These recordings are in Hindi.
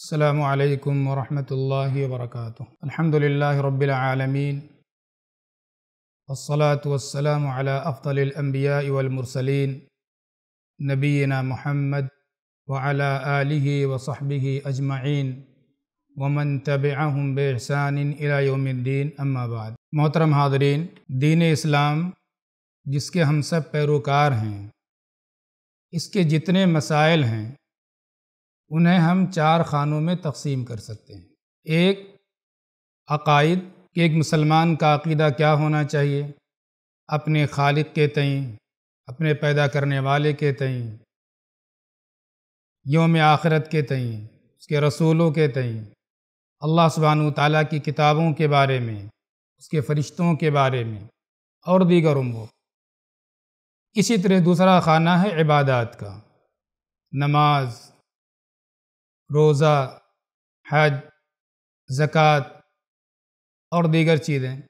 अल्लाम वरहमतुल्लाहि वबरकातुह अल्हम्दुलिल्लाहि रब्बिल आलमीन वस्सलातु वस्सलामु अला अफ़्ज़लिल अंबियाइ वल मुरसलीन नबीना मुहम्मद व अला आलिहि व सहबिहि अजमईन वमन तबिअहुम बेहसानिन इला यौमिद्दीन मोहतरम हाज़रीन दीन इस्लाम जिसके हम सब पैरोकार हैं, इसके जितने मसाइल हैं उन्हें हम चार खानों में तकसीम कर सकते हैं। एक, अकायद, कि एक मुसलमान का अकीदा क्या होना चाहिए? अपने खालिक के तई, अपने पैदा करने वाले के तई, योम आखरत के तई, उसके रसूलों के तई, अल्लाह सुबहान ताली की किताबों के बारे में, उसके फरिश्तों के बारे में, और दीगर उम्र इसी तरह दूसरा खाना है इबादत का, नमाज़। रोज़ा, हज, ज़क़़त और दीगर चीज़ें।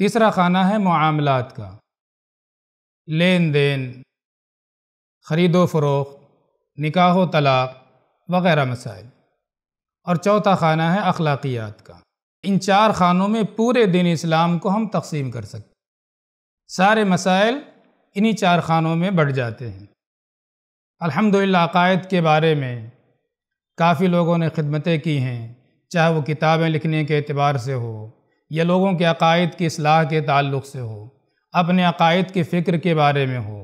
तीसरा खाना है मामलात का। लेन देन ख़रीदो फ़रोख्त निकाह तलाक़ वग़ैरह मसाइल। और चौथा खाना है अखलाक़ियात का। इन चार खानों में पूरे दिन इस्लाम को हम तकसीम कर सकते सारे मसाइल इन्हीं चार खानों में बढ़ जाते हैं। अल्हम्दुलिल्लाह के बारे में काफ़ी लोगों ने खिदमतें की हैं, चाहे वो किताबें लिखने के अतबार से हो, या लोगों के अकायद की असलाह के ताल्लुक़ से हो, अपने अकायद के फ़िक्र के बारे में हो।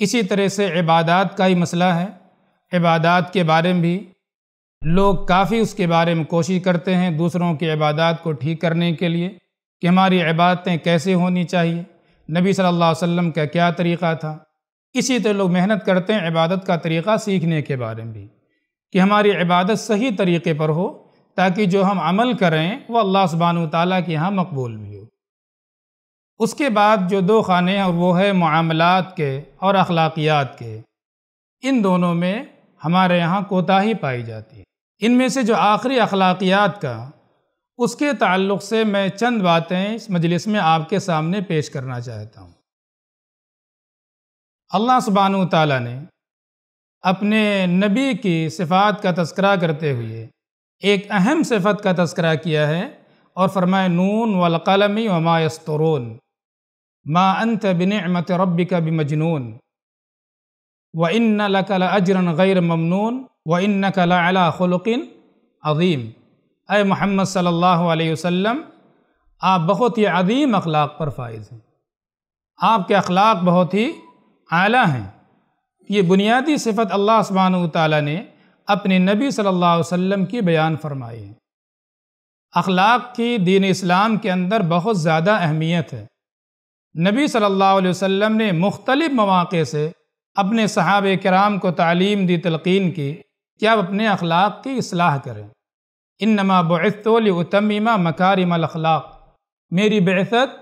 इसी तरह से इबादत का ही मसला है। इबादत के बारे में भी लोग काफ़ी उसके बारे में कोशिश करते हैं दूसरों की इबादत को ठीक करने के लिए, कि हमारी इबादतें कैसे होनी चाहिए। नबी अलैहि वसल्लम का क्या तरीक़ा था? इसी तरह लोग मेहनत करते हैं इबादत का तरीक़ा सीखने के बारे में भी। कि हमारी इबादत सही तरीके पर हो, ताकि जो हम अमल करें वह अल्लाह सुबहान ताली के यहाँ मकबूल भी हो। उसके बाद जो दो खाने हैं वो है मामलात के और अखलाकियात के, इन दोनों में हमारे यहाँ कोताही पाई जाती है। इनमें से जो आखिरी अखलाकियात का, उसके ताल्लुक़ से मैं चंद बातें इस मजलिस में आपके सामने पेश करना चाहता हूँ। अल्लाह सुबहान ताली ने अपने नबी की सिफ़ात का तस्करा करते हुए एक अहम सिफत का तस्करा किया है और फरमाए, नून वमा यस्तरून, मा अंत बिनमत रबी का मजनून व इन लकल अजरन गैर ममनून, व इन कला खलुकिन अजीम। अय मोहम्मद सल्लल्लाहु अलैहि वसल्लम, आप बहुत ही अदीम अखलाक पर फायज हैं। आपके अखलाक बहुत ही आला हैं। ये बुनियादी सिफत अल्लाह सुबहान ने अपने नबी सल्लल्लाहु अलैहि वसल्लम की बयान फरमाई है। अखलाक की दीन इस्लाम के अंदर बहुत ज़्यादा अहमियत है। नबी सल्लल्लाहु अलैहि वसल्लम ने मुख्तलिफ़ मौाक़े से अपने सहाब कराम को तालीम दी, तलकीन की कि आप अपने अखलाक की असलाह करें। इन नमा बतमीमा मकारिम अखलाक। मेरी बेसत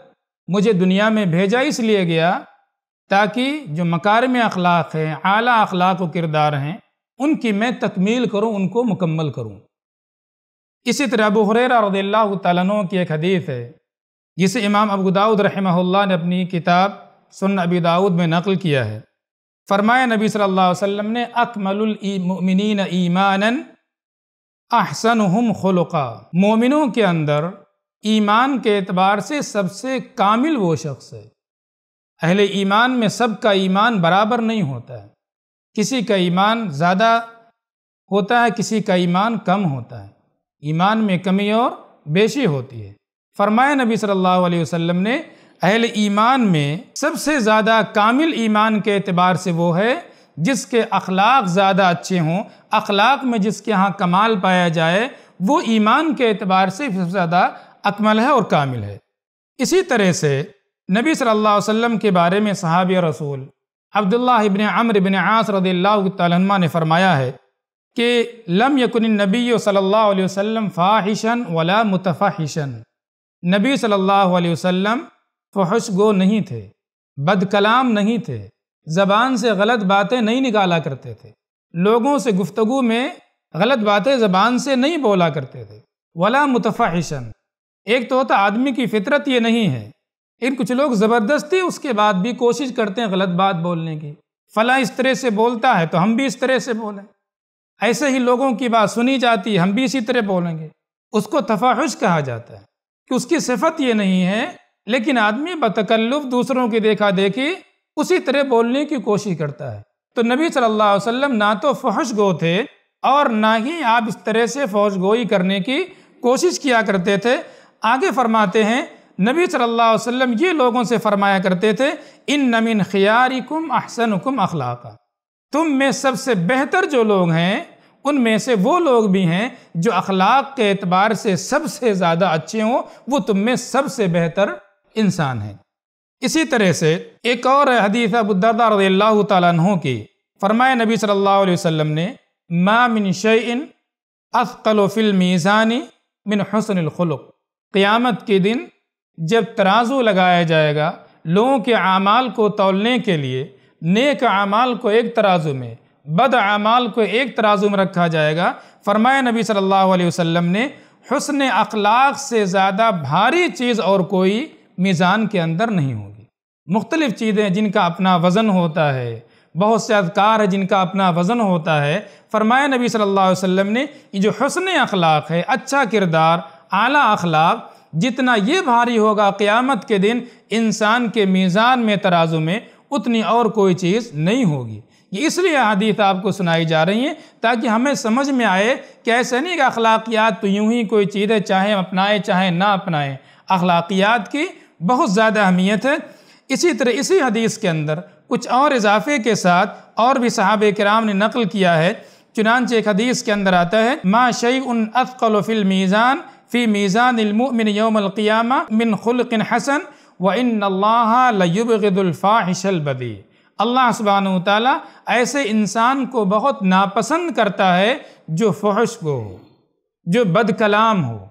मुझे दुनिया में भेजा इसलिए गया ताकि जो मकारम अखलाक हैं, आला अखलाक व किरदार हैं, उनकी मैं तकमील करूँ, उनको मुकम्मल करूँ। इसी तरह अबू हुरैरा की एक हदीस है, जिसे इमाम अबू दाऊद रहमहुल्लाह ने अपनी किताब सुन अबी दाऊद में नकल किया है। फरमाया, नबी सल्लल्लाहु अलैहि वसल्लम ने अकमलमिन ईमान अहसन हम खुलका। मोमिनों के अंदर ईमान के एतबार से सबसे कामिल वो शख्स है। अहले ईमान में सबका ईमान बराबर नहीं होता है। किसी का ईमान ज़्यादा होता है, किसी का ईमान कम होता है। ईमान में कमी और बेशी होती है। फरमाया नबी सल्लल्लाहु अलैहि वसल्लम ने, अहल ईमान में सबसे ज़्यादा कामिल ईमान के अतबार से वो है, जिसके अखलाक ज़्यादा अच्छे हों। अखलाक में जिसके यहाँ कमाल पाया जाए, वो ईमान के अतबार से सबसे ज़्यादा अकमल है और कामिल है। इसी तरह से नबी सल्लल्लाहु अलैहि वसल्लम के बारे में सहाब रसूल अब्दुल्ला इबन अमर इबन आस रदील्ला ने फरमाया है कि लम यकुन नबी सल्लल्लाहु अलैहि वसल्लम फ़ाहिशन वला मुतफ़ाहिशन। नबी सल्लल्लाहु अलैहि वसल्लम फहश गो नहीं थे, बदकलाम नहीं थे, ज़बान से गलत बातें नहीं निकाला करते थे, लोगों से गुफ्तगु में गलत बातें ज़बान से नहीं बोला करते थे। वला मुतफ़ाहिशन, एक तो होता आदमी की फितरत ये नहीं है इन कुछ लोग ज़बरदस्ती उसके बाद भी कोशिश करते हैं गलत बात बोलने की। फला इस तरह से बोलता है तो हम भी इस तरह से बोलें। ऐसे ही लोगों की बात सुनी जाती है, हम भी इसी तरह बोलेंगे। उसको तफाहुश कहा जाता है कि उसकी सिफत ये नहीं है, लेकिन आदमी बतकल्लुफ दूसरों की देखा देखी उसी तरह बोलने की कोशिश करता है। तो नबी सल्लल्लाहु अलैहि वसल्लम ना तो फहश गो थे और ना ही आप इस तरह से फौज गोई करने की कोशिश किया करते थे। आगे फरमाते हैं नबी सल्लल्लाहु अलैहि वसल्लम ये लोगों से फरमाया करते थे इन नमिन खियारिकुम अहसनुकुम अखलाका। तुम में सबसे बेहतर जो लोग हैं, उनमें से वो लोग भी हैं जो अखलाक के एतबार से सबसे ज़्यादा अच्छे हों, वो तुम में सबसे बेहतर इंसान हैं। इसी तरह से एक और हदीस अबुदरदा रज़ी तु की फरमाए नबी सल्लल्लाहु अलैहि वसल्लम ने, मा मिन शैइन अफ़ल फिल मीज़ानी मिन हसन खुलुक। क़यामत के दिन जब तराजू लगाया जाएगा, लोगों के अमाल को तोलने के लिए, नेक अमाल को एक तराजू में, बद अमाल को एक तराजू में रखा जाएगा। फरमाया नबी सल्लल्लाहु अलैहि वसल्लम ने, हुसन अखलाक से ज़्यादा भारी चीज़ और कोई मीज़ान के अंदर नहीं होगी। मुख्तलिफ़ चीज़ें जिनका अपना वज़न होता है, बहुत से अदकार है जिनका अपना वज़न होता है। फरमाया नबी सल्लल्लाहु अलैहि वसल्लम ने जो हसन अखलाक है अच्छा किरदार, आला अखलाक जितना ये भारी होगा क़यामत के दिन, इंसान के मीज़ान में, तराजू में, उतनी और कोई चीज़ नहीं होगी। ये इसलिए हदीत आपको सुनाई जा रही हैं, ताकि हमें समझ में आए कि ऐसे नहीं कि अखलाकियात तो यूँ ही कोई चीज़ है चाहे, अपनाएँ, चाहे, ना अपनाएँ। अखलाकियात की बहुत ज़्यादा अहमियत है। इसी तरह, इसी हदीस के अंदर कुछ और इजाफे के साथ और भी साहब कराम ने नकल किया है। चुनानचे एक हदीस के अंदर आता है, मा शई उन अफ़ल मीज़ान फ़ी मीज़ान मिन यौमक़ियामा मिन खुल्क़ हसन व लयुबगदुल्फ़ाहिशल बदी अल्लाह सुबहान ताली ऐसे इंसान को बहुत नापसंद करता है जो फहश को हो, जो बद कलाम हो,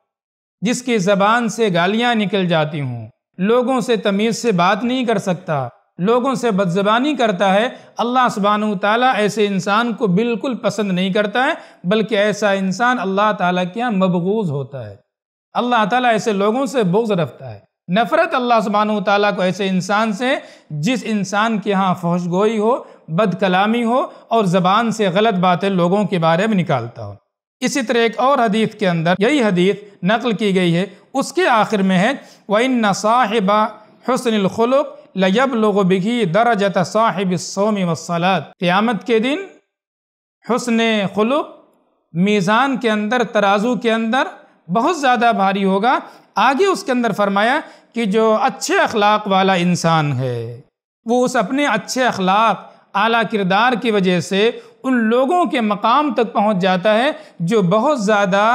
जिसकी ज़बान से गालियाँ निकल जाती हों। लोगों से तमीज़ से बात नहीं कर सकता, लोगों से बदजबानी करता है। अल्लाह सुबहान ताली ऐसे इंसान को बिल्कुल पसंद नहीं करता है, बल्कि ऐसा इंसान अल्लाह ताला के यहाँ मबगूज़ होता है। अल्लाह ताला ऐसे लोगों से बोझ रखता है। नफ़रत अल्लाह सुबहान ताली को ऐसे इंसान से, जिस इंसान के यहाँ फहश गोई हो बद कलामी हो और ज़बान से गलत बातें लोगों के बारे में निकालता हो। इसी तरह एक और हदीत के अंदर, यही हदीत नकल की गई है, उसके आखिर में है व इन साहिबा हसनखलुक लयब लोग बिघी दरजत साहिब सोमी वसलात क़यामत के दिन हसन खलुक, मीज़ान के अंदर, तराजू के अंदर बहुत ज़्यादा भारी होगा। आगे उसके अंदर फरमाया कि जो अच्छे अखलाक वाला इंसान है, वो उस अपने अच्छे अखलाक, आला किरदार की वजह से उन लोगों के मकाम तक पहुँच जाता है जो बहुत ज़्यादा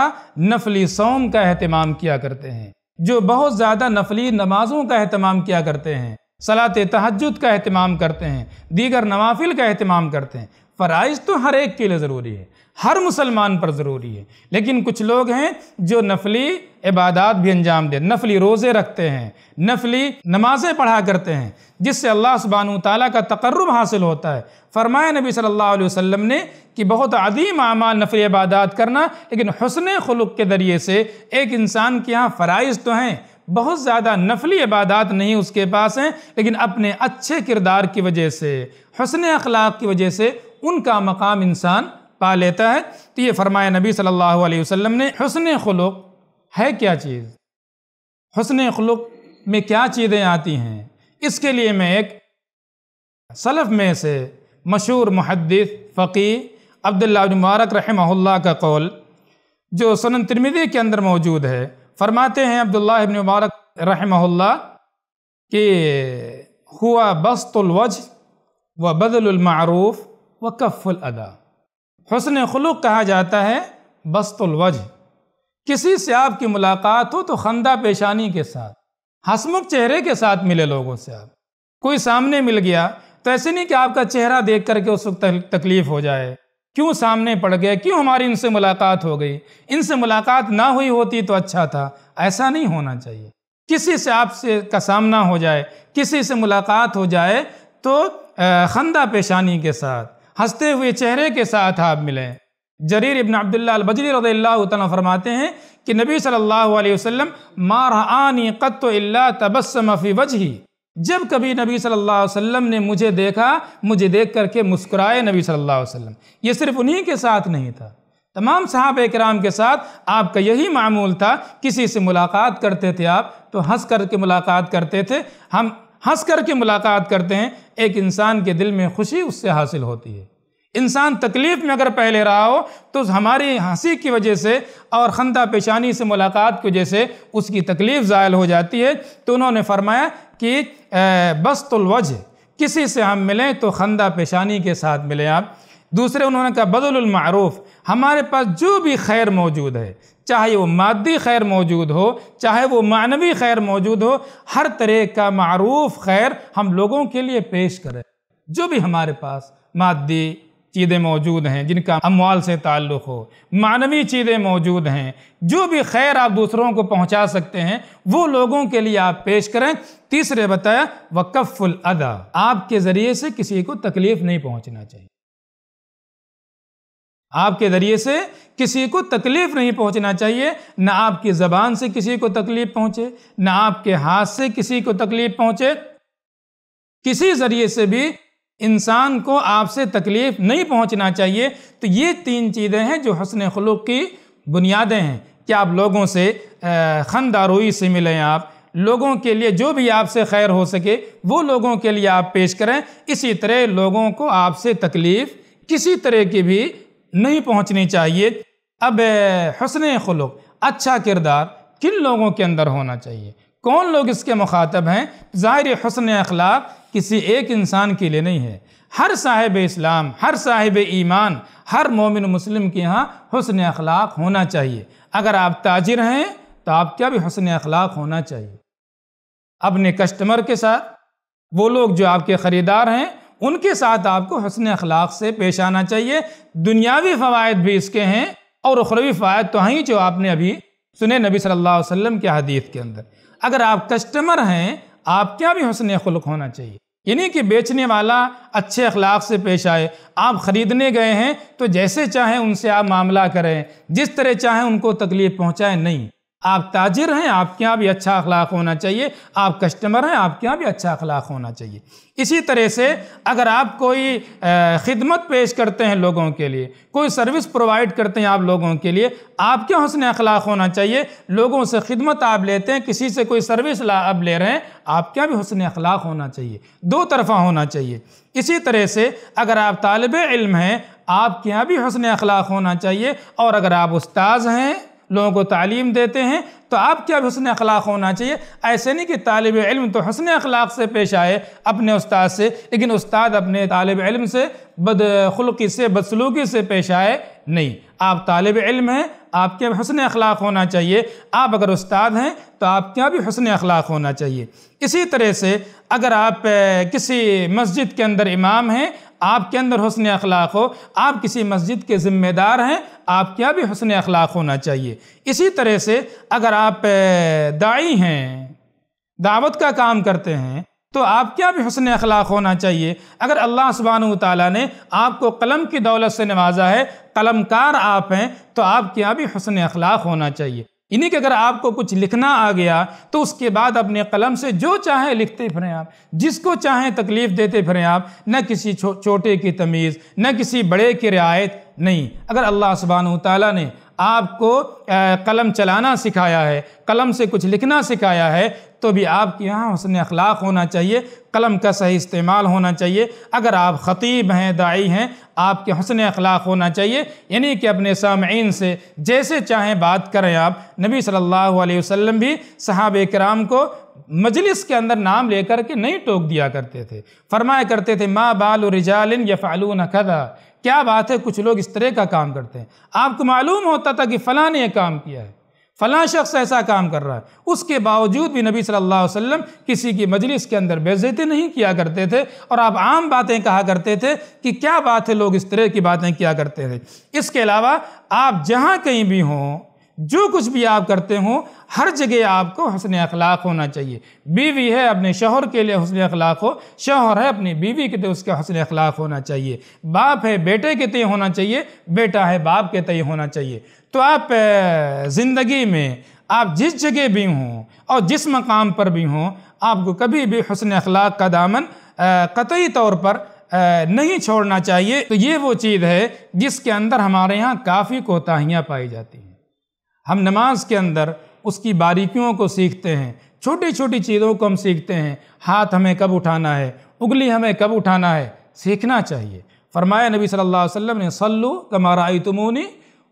नफली सोम का अहतमाम किया करते हैं, जो बहुत ज़्यादा नफली नमाज़ों का अहतमाम किया करते हैं, सलात तहजद का अहतमाम करते हैं, दीगर नवाफिल का अहतमाम करते हैं। फ़राइज़ तो हर एक के लिए ज़रूरी है, हर मुसलमान पर ज़रूरी है। लेकिन कुछ लोग हैं जो नफली इबादत भी अंजाम दे नफली रोज़े रखते हैं, नफली नमाजें पढ़ा करते हैं, जिससे अल्लाह सुबहान ताली का तकर्रब हासिल होता है। फरमाया नबी सल्लल्लाहु अलैहि वसल्लम ने कि बहुत अदीम आमाल नफली इबादत करना, लेकिन हसन खलुक के ज़रिए से एक इंसान के यहाँ फ़राइज़ तो हैं, बहुत ज़्यादा नफली इबादत नहीं उसके पास हैं, लेकिन अपने अच्छे किरदार की वजह से, हसन अखलाक की वजह से उनका मकाम इंसान पा लेता है। तो ये फरमाया नबी सल्लल्लाहु अलैहि वसल्लम ने, हसन खलुक है क्या चीज़? हसन खलुक में क्या चीज़ें आती हैं? इसके लिए मैं एक सलफ़ में से मशहूर मुहदस फ़की अब्दुल्ला मुबारक रहमहुल्लाह का कौल, जो सनन तिरमिदी के अंदर मौजूद है, फरमाते हैं अब्दुल्ला इबन मुबारक रहमहुल्लाह कि हुआ बस्तुलवज व बदलमारूफ व कफ़ुल अदा। हसन खलुक कहा जाता है बस्तुलवज किसी से आपकी मुलाकात हो तो खंदा पेशानी के साथ, हसमुख चेहरे के साथ मिले लोगों से आप। कोई सामने मिल गया तो ऐसे नहीं कि आपका चेहरा देख करके उस वक्त तकलीफ़ हो जाए। क्यों सामने पड़ गए? क्यों हमारी इनसे मुलाकात हो गई? इनसे मुलाकात ना हुई होती तो अच्छा था। ऐसा नहीं होना चाहिए। किसी से आपसे का सामना हो जाए, किसी से मुलाकात हो जाए तो खंदा पेशानी के साथ। हँसते हुए चेहरे के साथ आप मिलें। जरीर इबन अब्दुल्ला बजरी रज़ी फरमाते हैं कि नबी सल्लल्लाहु अलैहि वसल्लम मारआनी क़त्तो इल्ला तबस्सम फ़ी वजही। जब कभी नबी सल्लल्लाहु अलैहि वसल्लम ने मुझे देखा, मुझे देख करके मुस्कुराए नबी सल्लल्लाहु अलैहि वसल्लम। ये सिर्फ़ उन्हीं के साथ नहीं था। तमाम साहब कराम के साथ आपका यही मामूल था, किसी से मुलाकात करते थे आप तो हंस करके मुलाकात करते थे। हम हंस करके मुलाकात करते हैं, एक इंसान के दिल में खुशी उससे हासिल होती है। इंसान तकलीफ़ में अगर पहले रहा हो तो हमारी हँसी की वजह से और खंदा पेशानी से मुलाकात की वजह से उसकी तकलीफ़ ज़ायल हो जाती है। तो उन्होंने फरमाया कि बस्तुलवज किसी से हम मिलें तो खंदा पेशानी के साथ मिलें आप। दूसरे उन्होंने कहा बदलमारूफ़ हमारे पास जो भी खैर मौजूद है, चाहे वो मादी खैर मौजूद हो, चाहे वो मानवी खैर मौजूद हो, हर तरह का मरूफ खैर हम लोगों के लिए पेश करें। जो भी हमारे पास मादी चीज़ें मौजूद हैं, जिनका अमवाल से ताल्लुक़ हो, मानवी चीज़ें मौजूद हैं, जो भी खैर आप दूसरों को पहुँचा सकते हैं, वो लोगों के लिए आप पेश करें। तीसरे बताया, वकफ़ुल अदा, आपके ज़रिए से किसी को तकलीफ़ नहीं पहुँचना चाहिए। आपके ज़रिए से किसी को तकलीफ़ नहीं पहुँचना चाहिए, ना आपकी ज़बान से किसी को तकलीफ़ पहुँचे, ना आपके हाथ से किसी को तकलीफ़ पहुँचे। किसी ज़रिए से भी इंसान को आपसे तकलीफ़ नहीं पहुँचना चाहिए। तो ये तीन चीज़ें हैं जो हसन खलूक की बुनियादें हैं। कि आप लोगों से खनदारोई से मिलें आप? लोगों के लिए जो भी आपसे खैर हो सके, वो लोगों के लिए आप पेश करें। इसी तरह लोगों को आपसे तकलीफ़ किसी तरह की भी नहीं पहुंचनी चाहिए। अब हसन खलुक अच्छा किरदार किन लोगों के अंदर होना चाहिए? कौन लोग इसके मुखातब हैं? ज़ाहिर हसन अखलाक किसी एक इंसान के लिए नहीं है। हर साहिब इस्लाम, हर साहिब ईमान, हर मोमिन मुस्लिम के यहाँ हसन अखलाक होना चाहिए। अगर आप ताजिर हैं तो आपका भी हसन अखलाक होना चाहिए। अपने कस्टमर के साथ, वो लोग जो आपके ख़रीदार हैं उनके साथ आपको हसन अखलाक से पेश आना चाहिए। दुनियावी फ़वाद भी इसके हैं और उखरवी फ़वाद तो हैं जो आपने अभी सुने नबी सल्लल्लाहु अलैहि वसल्लम के हदीस के अंदर। अगर आप कस्टमर हैं आप क्या भी हसन खुलक होना चाहिए। यानी कि बेचने वाला अच्छे अखलाक से पेश आए। आप ख़रीदने गए हैं तो जैसे चाहें उनसे आप मामला करें। जिस तरह चाहें उनको तकलीफ़ पहुँचाएँ, नहीं। आप ताजिर हैं, आपके यहाँ भी अच्छा अखलाक होना चाहिए। आप कस्टमर हैं, आपके यहाँ भी अच्छा अखलाक होना चाहिए। इसी तरह से अगर आप कोई खिदमत पेश करते हैं लोगों के लिए, कोई सर्विस प्रोवाइड करते हैं आप लोगों के लिए, आपके हसन अखलाक होना चाहिए। लोगों से खिदमत आप लेते हैं, किसी से कोई सर्विस आप ले रहे हैं, आपके यहाँ भी हसन अखलाक होना चाहिए। दो तरफा होना चाहिए। इसी तरह से अगर आप तालब इल्म हैं, आपके यहाँ भी हसन अखलाक होना चाहिए। और अगर आप उस्ताज हैं लोगों को तालीम देते हैं तो आप क्या हसन अखलाक होना चाहिए? ऐसे नहीं कि तालब इल्म तो हसन अखलाक से पेश आए अपने उस्ताद से, लेकिन उस्ताद अपने तालब इल्म से बदखलकी से, बदसलूकी से पेश आए नहीं। आप तालब इल्म हैं आपके हसन अखलाक होना चाहिए? आप अगर उस्ताद हैं तो आपके भी हसन अखलाक होना चाहिए? इसी तरह से अगर आप किसी मस्जिद के अंदर इमाम हैं आपके अंदर हसन अखलाक हो, आप किसी मस्जिद के ज़िम्मेदार हैं, आपके यहाँ भी हसन अखलाक होना चाहिए। इसी तरह से अगर आप दाई हैं, दावत का काम करते हैं तो आप क्या भी हसन अखलाक होना चाहिए। अगर अल्लाह सुबहान ताली ने आपको कलम की दौलत से नवाजा है, कलमकार आप हैं तो आप क्या भी हसन अखलाक होना चाहिए। इन्हीं के अगर आपको कुछ लिखना आ गया तो उसके बाद अपने कलम से जो चाहे लिखते फिरें आप। जिसको चाहें तकलीफ़ देते फिरें आप। न किसी छो, छोटे की तमीज़ न किसी बड़े की रियायत नहीं। अगर अल्लाह सुबहान तला ने आपको कलम चलाना सिखाया है, कलम से कुछ लिखना सिखाया है तो भी आपके यहाँ हसन अखलाक होना चाहिए, कलम का सही इस्तेमाल होना चाहिए। अगर आप ख़तीब हैं, दाई हैं, आपके हसन अखलाक होना चाहिए। यानी कि अपने सामीन से जैसे चाहें बात करें आप। नबी सल्लल्लाहु अलैहि वसल्लम भी सहाब कराम को मजलिस के अंदर नाम लेकर के नहीं टोक दिया करते थे। फरमाया करते थे, माँ बाल रिजालिन या फ़ालून क्या बात है, कुछ लोग इस तरह का काम करते हैं। आपको मालूम होता था कि फ़लाँ ने यह काम किया है। फ़लाँ शख्स ऐसा काम कर रहा है। उसके बावजूद भी नबी सल्लल्लाहु अलैहि वसल्लम किसी की मजलिस के अंदर बेज़ती नहीं किया करते थे और आप आम बातें कहा करते थे कि क्या बात है, लोग इस तरह की बातें किया करते थे। इसके अलावा आप जहाँ कहीं भी हों जो कुछ भी आप करते हो, हर जगह आपको हसन अखलाक होना चाहिए। बीवी है, अपने शोहर के लिए हसन अखलाक हो। शोहर है, अपनी बीवी के लिए उसका हसन अखलाक होना चाहिए। बाप है, बेटे के तय होना चाहिए। बेटा है, बाप के तय होना चाहिए। तो आप ज़िंदगी में आप जिस जगह भी हों और जिस मकाम पर भी हों, आपको कभी भी हसन अखलाक का दामन कतई तौर पर नहीं छोड़ना चाहिए। तो ये वो चीज़ है जिसके अंदर हमारे यहाँ काफ़ी कोताहियाँ पाई जाती हैं। हम नमाज़ के अंदर उसकी बारीकियों को सीखते हैं छोटी छोटी चीज़ों को हम सीखते हैं, हाथ हमें कब उठाना है, उंगली हमें कब उठाना है, सीखना चाहिए। फरमाया नबी सल्लल्लाहु अलैहि वसल्लम ने, सल्लु कमारा तुमूनी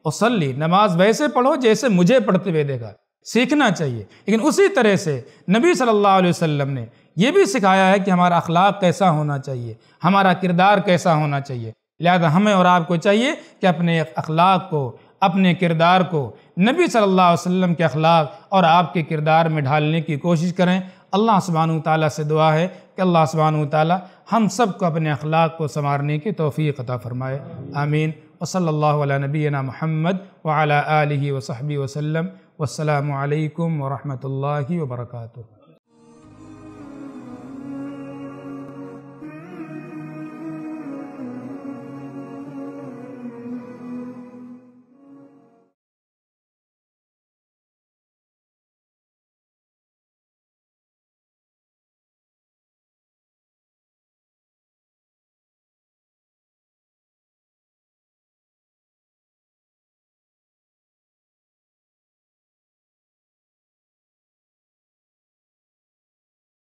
और सल्ली नमाज़ वैसे पढ़ो जैसे मुझे पढ़ते हुए देखा। सीखना चाहिए। लेकिन उसी तरह से नबी सल्लल्लाहु अलैहि वसल्लम ने यह भी सिखाया है कि हमारा अखलाक कैसा होना चाहिए, हमारा किरदार कैसा होना चाहिए। लिहाजा हमें और आपको चाहिए कि अपने अखलाक को, अपने किरदार को नबी सल्लल्लाहु अलैहि वसल्लम के अखलाक और आपके किरदार में ढालने की कोशिश करें। अल्लाह सुबहान ताली से दुआ है कि अल्लाह सुबहान ताली हम सबको अपने अखलाक को संवारने की तोफ़ी अता फ़रमाए। आमीन। वसल्ला नबीना महमद वाली वसहबी वसलम वालकम वरहमल वर्का